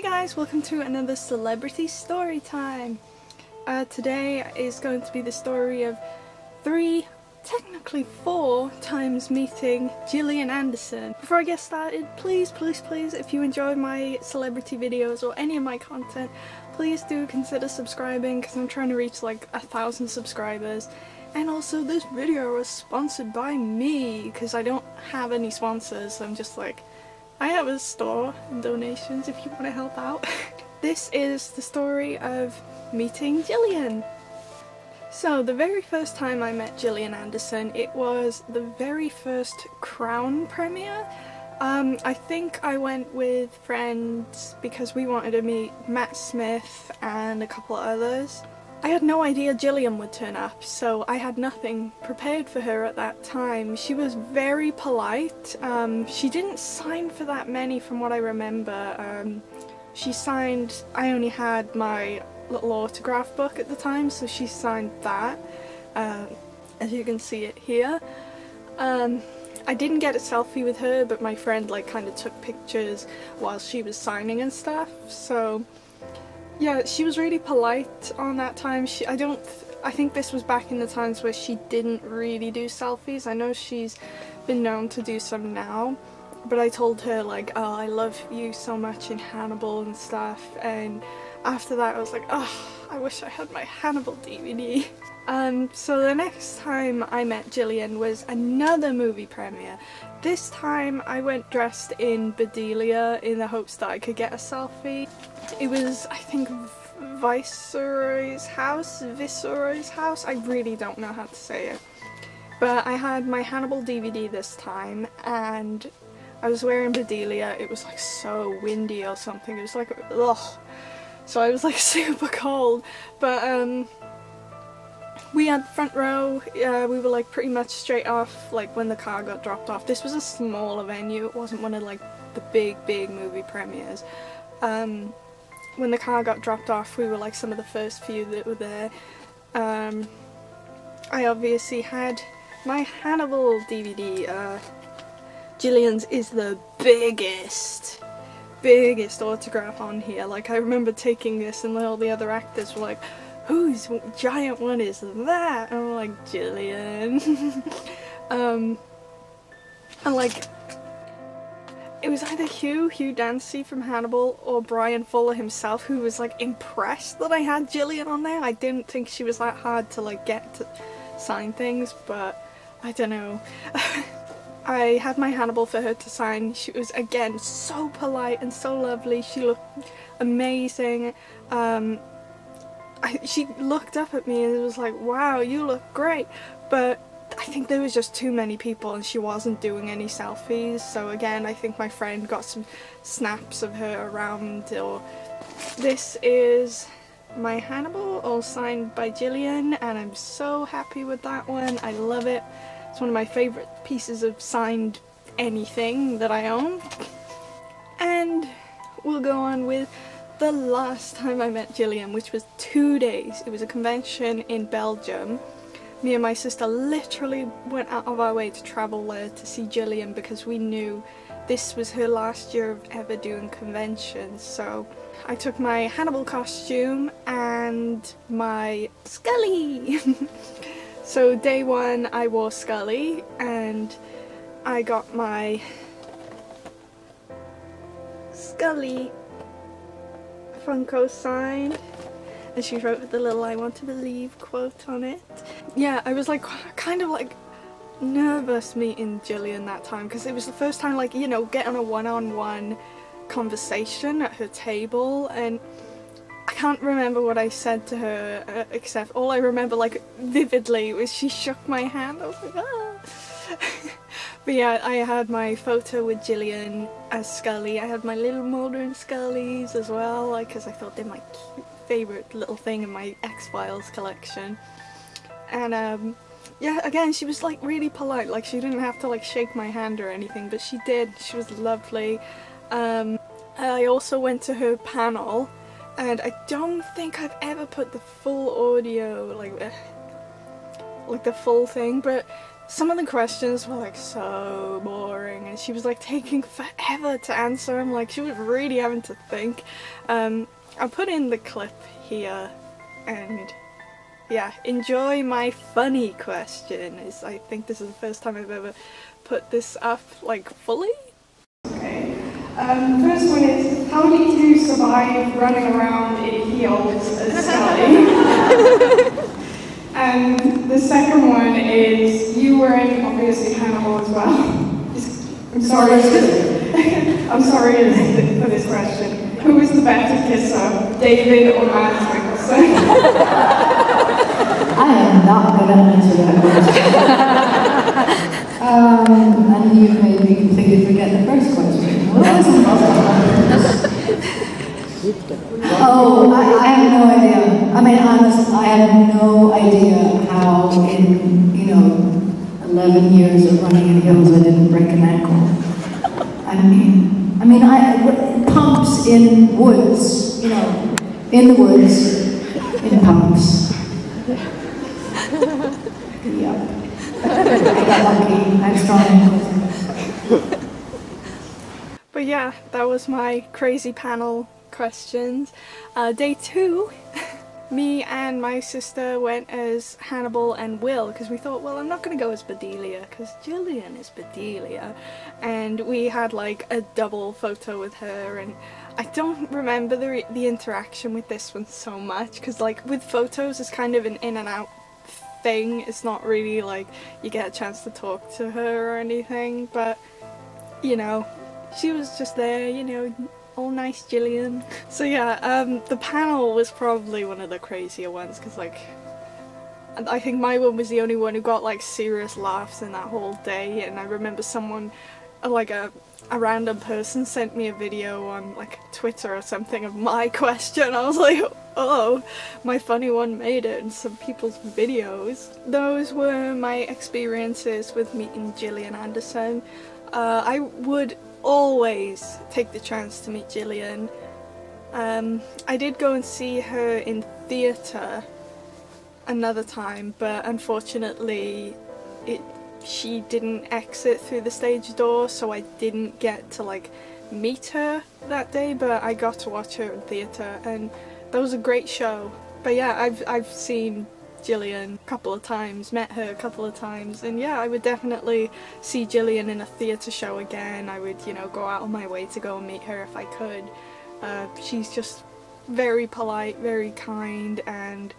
Hey guys, welcome to another celebrity story time. Uh, today is going to be the story of three, technically four times meeting Gillian Anderson. Before I get started, please, please, please, if you enjoy my celebrity videos or any of my content, please do consider subscribing because I'm trying to reach like a thousand subscribers. And also this video was sponsored by me because I don't have any sponsors. So I'm just like, I have a store and donations if you want to help out. this is the story of meeting Gillian. So the very first time I met Gillian Anderson, it was the very first Crown premiere. Um, I think I went with friends because we wanted to meet Matt Smith and a couple others. I had no idea Gillian would turn up, so I had nothing prepared for her at that time. She was very polite. Um, she didn't sign for that many from what I remember. Um, she signed, I only had my little autograph book at the time, so she signed that, uh, as you can see it here. Um, I didn't get a selfie with her, but my friend like kind of took pictures while she was signing and stuff, so yeah, she was really polite on that time. She, I don't, I think this was back in the times where she didn't really do selfies. I know she's been known to do some now, but I told her like, oh, I love you so much in Hannibal and stuff. And after that, I was like, oh, I wish I had my Hannibal DVD. Um, so the next time I met Gillian was another movie premiere. This time I went dressed in Bedelia in the hopes that I could get a selfie. It was, I think, Viceroy's house? Viceroy's house? I really don't know how to say it. But I had my Hannibal DVD this time and I was wearing Bedelia. It was like so windy or something. It was like, ugh. So I was like super cold. But um, we had front row. Uh, we were like pretty much straight off like when the car got dropped off. This was a smaller venue. It wasn't one of like the big, big movie premieres. Um, when the car got dropped off, we were like some of the first few that were there. Um, I obviously had my Hannibal DVD. Uh, is the biggest, biggest autograph on here. Like I remember taking this and all the other actors were like, whose giant one is that? And I'm like, Gillian. um, and like, it was either Hugh, Hugh Dancy from Hannibal, or Bryan Fuller himself who was like impressed that I had Gillian on there. I didn't think she was that hard to like get to sign things, but I don't know. I had my Hannibal for her to sign. She was again so polite and so lovely. She looked amazing. Um, I, she looked up at me and was like, wow, you look great. But I think there was just too many people and she wasn't doing any selfies. So again, I think my friend got some snaps of her around. Or This is my Hannibal, all signed by Gillian, and I'm so happy with that one. I love it. It's one of my favourite pieces of signed anything that I own. And we'll go on with the last time I met Gillian, which was two days. It was a convention in Belgium. Me and my sister literally went out of our way to travel there to see Gillian because we knew this was her last year of ever doing conventions. So I took my Hannibal costume and my Scully. so day one I wore Scully and I got my Scully Funko signed and she wrote the little I want to believe quote on it. Yeah, I was like kind of like nervous meeting Gillian that time because it was the first time like, you know, getting a one-on-one -on -one conversation at her table and I can't remember what I said to her uh, except all I remember like vividly was she shook my hand. I was like, ah. But yeah, I had my photo with Gillian as Scully. I had my little modern Scullys as well, like, because I thought they're my favourite little thing in my X-Files collection. And um, yeah, again, she was like really polite. Like, she didn't have to like shake my hand or anything, but she did. She was lovely. Um, I also went to her panel, and I don't think I've ever put the full audio, like, like the full thing, but some of the questions were like so boring and she was like taking forever to answer them like she was really having to think. Um, I'll put in the clip here and yeah enjoy my funny question is I think this is the first time I've ever put this up like fully. Okay um, first one is how did you running around in heels as Scully And the second one is you were in obviously Hannibal as well. I'm sorry. I'm sorry for this question. Who was the better kisser, David or Mads Mikkelsen? I am not going to answer that question. um, and you made me completely forget the first question. What was the Oh, I, I, have no idea. I mean, honestly, I have no idea how in, you know, 11 years of running in hills I didn't break an ankle. I mean, I mean, I, pumps in woods, you know, in the woods, in pumps. yep. I got lucky. I have strong ankles. But yeah, that was my crazy panel questions. Uh, day two, me and my sister went as Hannibal and Will because we thought, well, I'm not going to go as Bedelia because Gillian is Bedelia. And we had like a double photo with her and I don't remember the, the interaction with this one so much because like with photos it's kind of an in and out thing. It's not really like you get a chance to talk to her or anything but you know, she was just there, you know, all nice Gillian. So yeah, um, the panel was probably one of the crazier ones because like I think my one was the only one who got like serious laughs in that whole day and I remember someone like a a random person sent me a video on like Twitter or something of my question. I was like, oh, my funny one made it in some people's videos. Those were my experiences with meeting Gillian Anderson. Uh, I would always take the chance to meet Gillian. Um, I did go and see her in theatre another time, but unfortunately it she didn't exit through the stage door, so I didn't get to like meet her that day, but I got to watch her in theatre and that was a great show. But yeah, I've I've seen Gillian a couple of times, met her a couple of times, and yeah, I would definitely see Gillian in a theatre show again. I would, you know, go out of my way to go and meet her if I could. Uh, she's just very polite, very kind, and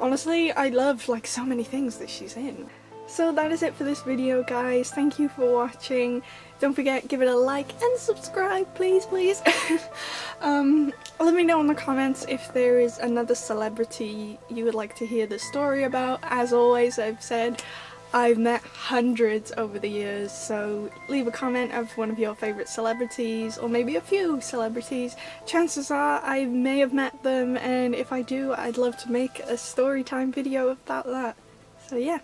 honestly, I love like so many things that she's in. So that is it for this video guys, thank you for watching. Don't forget, give it a like and subscribe please, please. um, let me know in the comments if there is another celebrity you would like to hear the story about. As always, I've said I've met hundreds over the years, so leave a comment of one of your favourite celebrities, or maybe a few celebrities. Chances are I may have met them, and if I do, I'd love to make a story time video about that. So yeah.